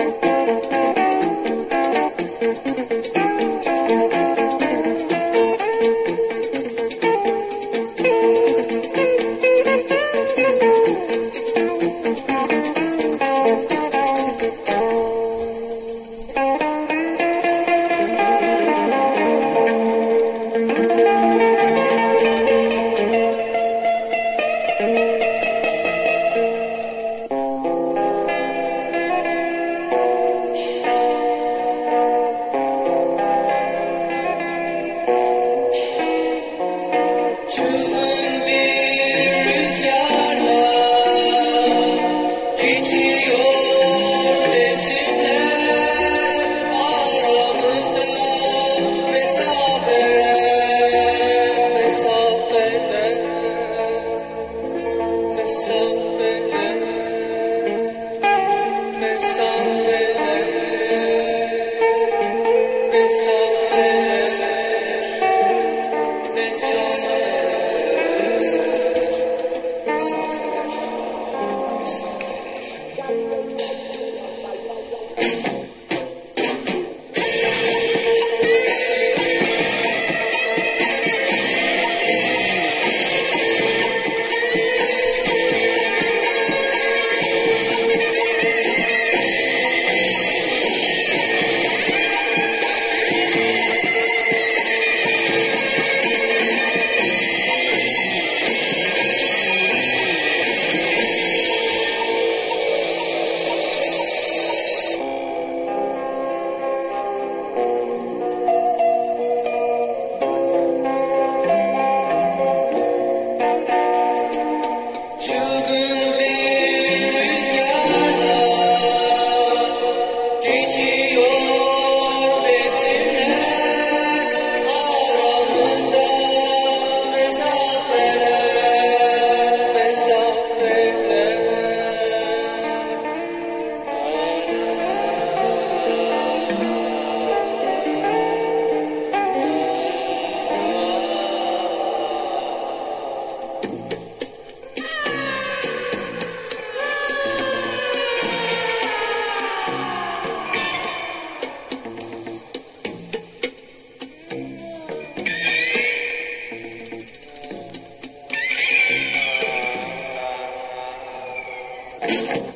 Thank you. and